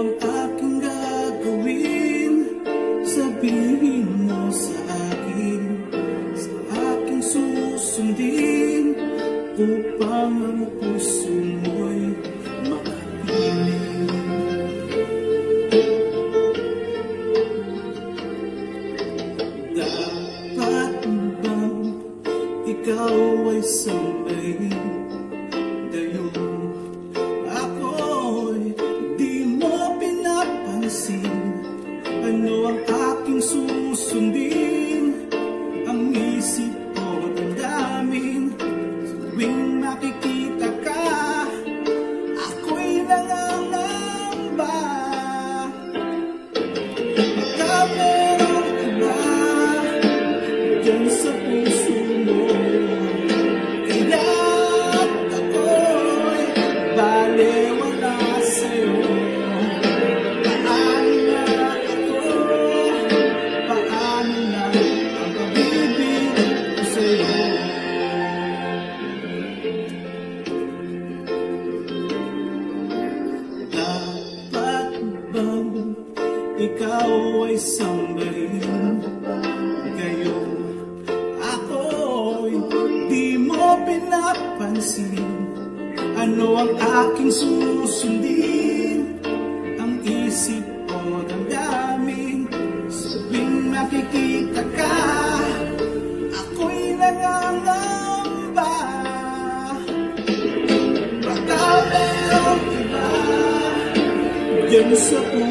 ang aking gagawin. Sabihin mo sa akin Sa aking susundin. Upang ang puso mo'y makapiling. Dapat bang ikaw ay sambayin ikaw ay sambahin Kayo ako'y di mo pinapansin. Ano ang aking susundin? Ang isip o damdamin Sabing nakikita ka Ako'y nangangamba. Baka meron iba Diyan sa puso